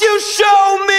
You show me.